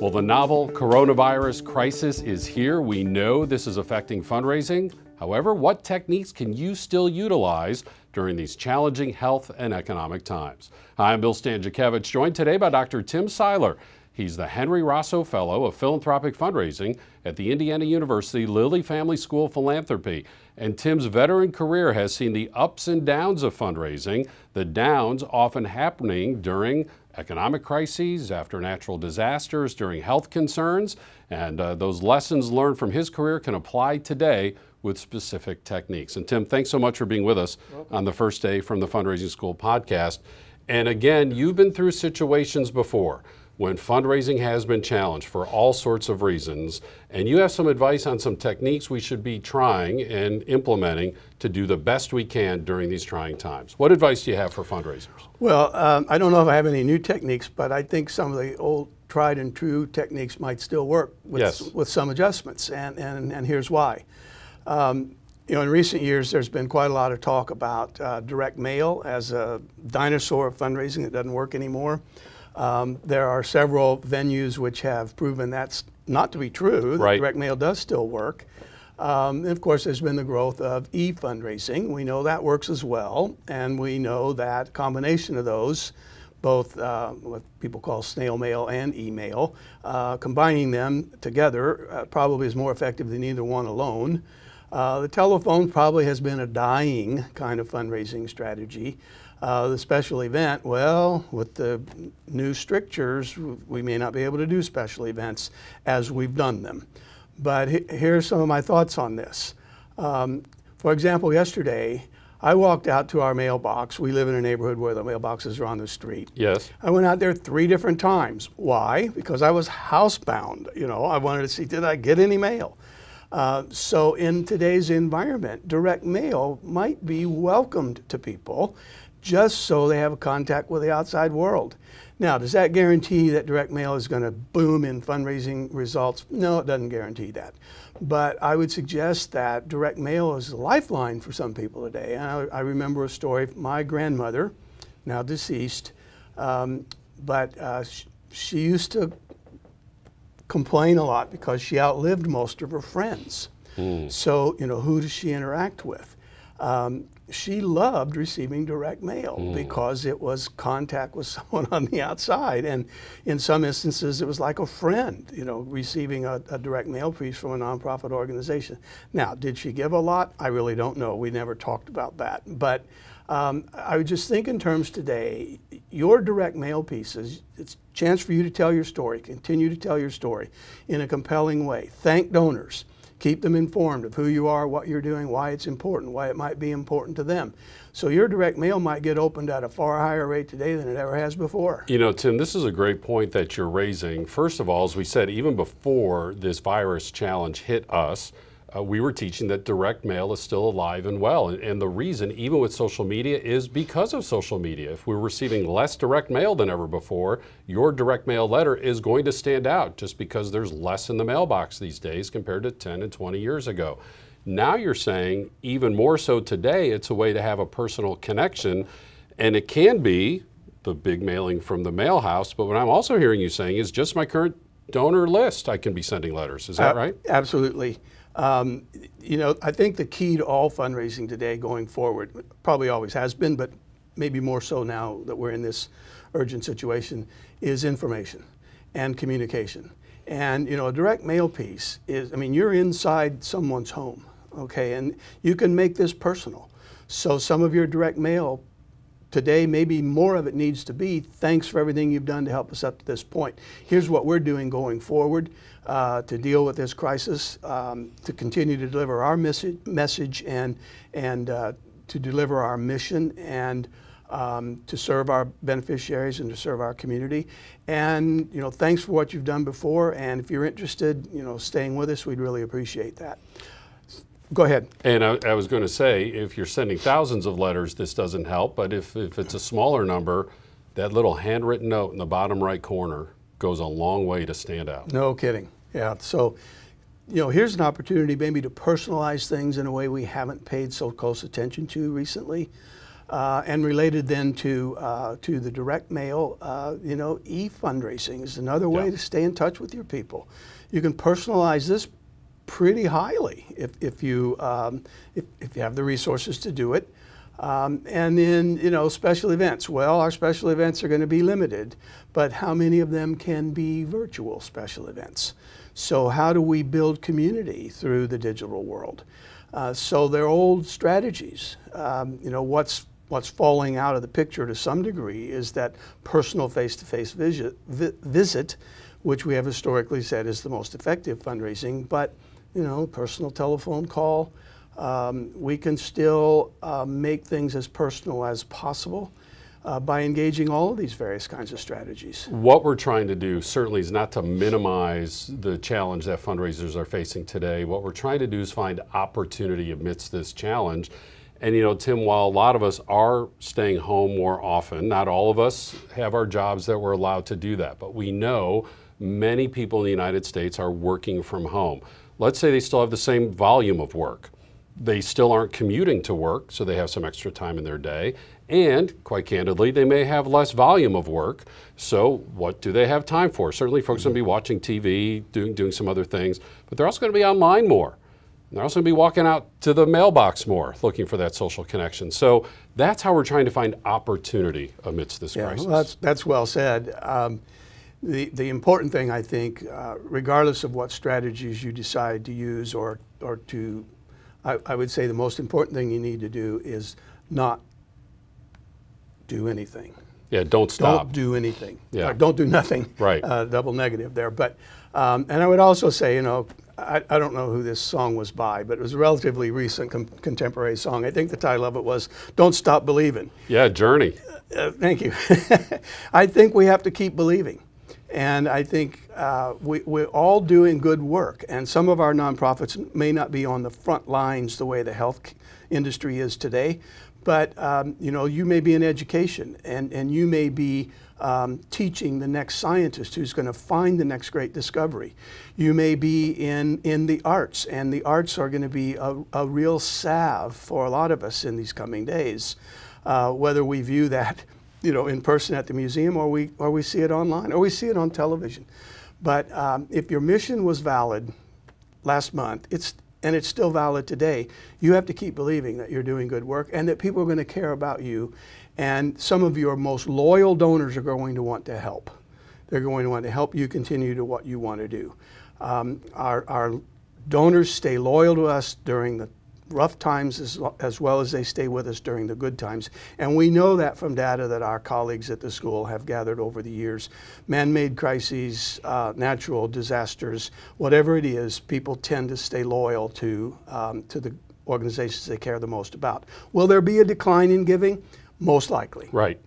Well, the novel coronavirus crisis is here. We know this is affecting fundraising. However, what techniques can you still utilize during these challenging health and economic times? Hi, I'm Bill Stanczykiewicz, joined today by Dr. Tim Seiler. He's the Henry Rosso Fellow of Philanthropic Fundraising at the Indiana University Lilly Family School of Philanthropy. And Tim's veteran career has seen the ups and downs of fundraising, the downs often happening during economic crises, after natural disasters, during health concerns. And uh, those lessons learned from his career can apply today with specific techniques. And Tim, thanks so much for being with us on the first day from the Fundraising School podcast. And again, you've been through situations before when fundraising has been challenged for all sorts of reasons, and you have some advice on some techniques we should be trying and implementing to do the best we can during these trying times. What advice do you have for fundraisers? Well, um, I don't know if I have any new techniques, but I think some of the old tried and true techniques might still work with, Yes. with some adjustments, and, and, and here's why. Um, you know, in recent years, there's been quite a lot of talk about uh, direct mail as a dinosaur of fundraising that doesn't work anymore. Um, there are several venues which have proven that's not to be true. that Right. Direct mail does still work. Um, and of course, there's been the growth of e-fundraising. We know that works as well, and we know that combination of those, both uh, what people call snail mail and email, uh, combining them together uh, probably is more effective than either one alone. Uh, the telephone probably has been a dying kind of fundraising strategy. Uh, the special event, well, with the new strictures, we may not be able to do special events as we've done them. But he- here's some of my thoughts on this. Um, for example, yesterday, I walked out to our mailbox. We live in a neighborhood where the mailboxes are on the street. Yes. I went out there three different times. Why? Because I was housebound. You know, I wanted to see did I get any mail. Uh, so in today's environment, direct mail might be welcomed to people, just so they have a contact with the outside world. Now, does that guarantee that direct mail is going to boom in fundraising results? No, it doesn't guarantee that. But I would suggest that direct mail is a lifeline for some people today. And I, I remember a story. My grandmother, now deceased, um, but uh, sh- she used to complain a lot because she outlived most of her friends. So, you know, who does she interact with? Um, she loved receiving direct mail because it was contact with someone on the outside. And in some instances, it was like a friend, you know, receiving a, a direct mail piece from a nonprofit organization. Now, did she give a lot? I really don't know. We never talked about that. But um, I would just think in terms today, your direct mail pieces, it's a chance for you to tell your story, continue to tell your story in a compelling way. Thank donors. Keep them informed of who you are, what you're doing, why it's important, why it might be important to them. So your direct mail might get opened at a far higher rate today than it ever has before. You know, Tim, this is a great point that you're raising. First of all, as we said, even before this virus challenge hit us, uh, we were teaching that direct mail is still alive and well. And, and the reason, even with social media, is because of social media. If we're receiving less direct mail than ever before, your direct mail letter is going to stand out just because there's less in the mailbox these days compared to 10 and 20 years ago. Now you're saying, even more so today, it's a way to have a personal connection. And it can be the big mailing from the mail house, but what I'm also hearing you saying is just my current donor list, I can be sending letters. Is that Uh, right? Absolutely. Um, you know, I think the key to all fundraising today going forward, probably always has been, but maybe more so now that we're in this urgent situation, is information and communication. And, you know, a direct mail piece is, I mean, you're inside someone's home, okay, and you can make this personal. So some of your direct mail today, maybe more of it needs to be thanks for everything you've done to help us up to this point. Here's what we're doing going forward uh, to deal with this crisis, um, to continue to deliver our message, and, and uh, to deliver our mission and um, to serve our beneficiaries and to serve our community. And you know, thanks for what you've done before. And if you're interested, you know, staying with us, we'd really appreciate that. Go ahead. And I, I was going to say, if you're sending thousands of letters, this doesn't help. But if, if it's a smaller number, that little handwritten note in the bottom right corner goes a long way to stand out. No kidding. Yeah. So you know, here's an opportunity maybe to personalize things in a way we haven't paid so close attention to recently. Uh, and related then to uh, to the direct mail, uh, you know, e-fundraising is another way yeah. to stay in touch with your people. You can personalize this pretty highly if, if you um, if, if you have the resources to do it. Um, and then, you know, special events. Well, our special events are going to be limited, but how many of them can be virtual special events? So how do we build community through the digital world? Uh, so they're old strategies. Um, you know, what's what's falling out of the picture to some degree is that personal face-to-face visit, vi visit, which we have historically said is the most effective fundraising, but you know, personal telephone call, um, we can still uh, make things as personal as possible. Uh, by engaging all of these various kinds of strategies. What we're trying to do certainly is not to minimize the challenge that fundraisers are facing today. What we're trying to do is find opportunity amidst this challenge and you know, Tim, while a lot of us are staying home more often, not all of us have our jobs that we're allowed to do that, but we know many people in the United States are working from home. Let's say they still have the same volume of work. They still aren't commuting to work, so they have some extra time in their day. And quite candidly, they may have less volume of work. So, what do they have time for? Certainly, folks are going to be watching TV, doing, doing some other things, but they're also going to be online more. They're also going to be walking out to the mailbox more, looking for that social connection. So that's how we're trying to find opportunity amidst this yeah, crisis. Well, that's, that's well said. Um, the, the important thing, I think, uh, regardless of what strategies you decide to use or, or to, I, I would say the most important thing you need to do is not do anything. Yeah, don't stop. Don't do anything. Yeah. don't do nothing. Right. Uh, double negative there. But, um, and I would also say, you know, I, I, don't know who this song was by, but it was a relatively recent contemporary song. I think the title of it was "Don't Stop Believing." Yeah, Journey. Uh, thank you. I think we have to keep believing, and I think uh, we, we're all doing good work. And some of our nonprofits may not be on the front lines the way the health industry is today, but um, you know, you may be in education, and and you may be um, teaching the next scientist who's going to find the next great discovery. You may be in, in the arts, and the arts are going to be a, a real salve for a lot of us in these coming days, uh, whether we view that you know, in person at the museum or we, or we see it online or we see it on television. But um, if your mission was valid last month, it's, and it's still valid today, you have to keep believing that you're doing good work and that people are going to care about you and some of your most loyal donors are going to want to help. They're going to want to help you continue to what you want to do. Um, our, our donors stay loyal to us during the rough times as, as, well as they stay with us during the good times. And we know that from data that our colleagues at the school have gathered over the years. Man-made crises, uh, natural disasters, whatever it is, people tend to stay loyal to, um, to the organizations they care the most about. Will there be a decline in giving? Most likely. Right.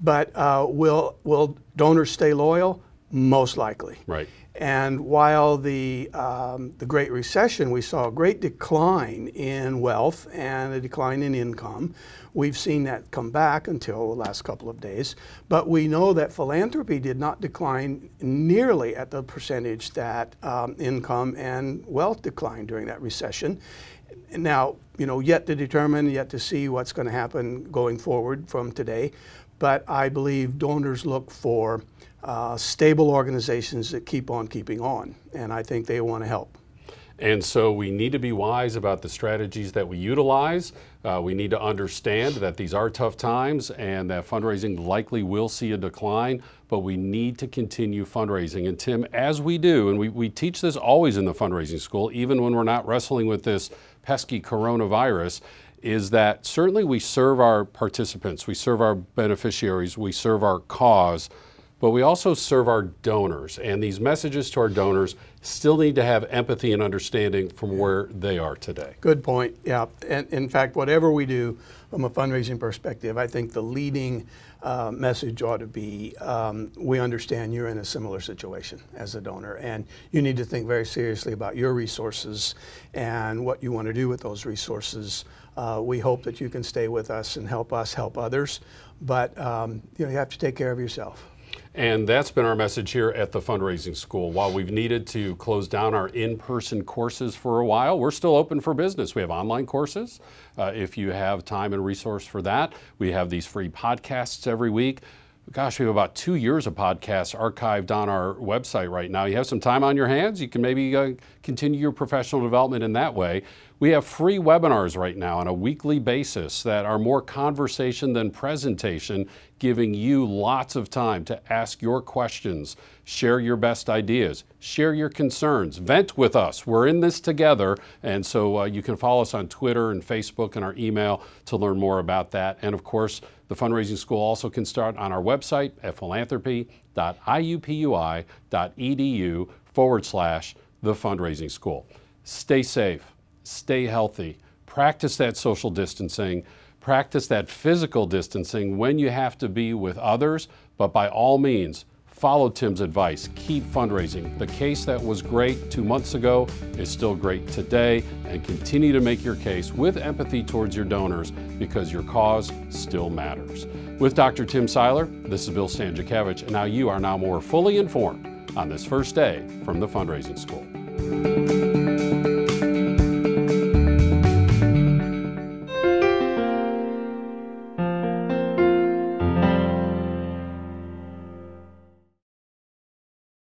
But uh, will, will donors stay loyal? Most likely. Right. And while the, um, the Great Recession, we saw a great decline in wealth and a decline in income. We've seen that come back until the last couple of days. But we know that philanthropy did not decline nearly at the percentage that um, income and wealth declined during that recession. Now, you know, yet to determine, yet to see what's going to happen going forward from today. But I believe donors look for uh, stable organizations that keep on keeping on, and I think they want to help. And so we need to be wise about the strategies that we utilize. Uh, we need to understand that these are tough times and that fundraising likely will see a decline, but we need to continue fundraising. And Tim, as we do, and we, we teach this always in the fundraising school, even when we're not wrestling with this pesky coronavirus, is that certainly we serve our participants, we serve our beneficiaries, we serve our cause, but we also serve our donors. And these messages to our donors still need to have empathy and understanding from where they are today. Good point. Yeah. And in fact, whatever we do from a fundraising perspective, I think the leading uh, message ought to be um, we understand you're in a similar situation as a donor, and you need to think very seriously about your resources and what you want to do with those resources. Uh, we hope that you can stay with us and help us help others, but um, you know you have to take care of yourself. And that's been our message here at the Fundraising School. While we've needed to close down our in person courses for a while, we're still open for business. We have online courses uh, if you have time and resource for that. We have these free podcasts every week. Gosh, we have about two years of podcasts archived on our website right now. You have some time on your hands, you can maybe uh, continue your professional development in that way. We have free webinars right now on a weekly basis that are more conversation than presentation, giving you lots of time to ask your questions, share your best ideas, share your concerns, vent with us. We're in this together. And so uh, you can follow us on Twitter and Facebook and our email to learn more about that. And of course, the fundraising school also can start on our website at philanthropy.iupui.edu forward slash the fundraising school. Stay safe stay healthy, practice that social distancing, practice that physical distancing when you have to be with others, but by all means, follow Tim's advice. Keep fundraising. The case that was great two months ago is still great today, and continue to make your case with empathy towards your donors because your cause still matters. With Dr. Tim Seiler, this is Bill Stanczykiewicz, and now you are now more fully informed on this first day from the Fundraising School.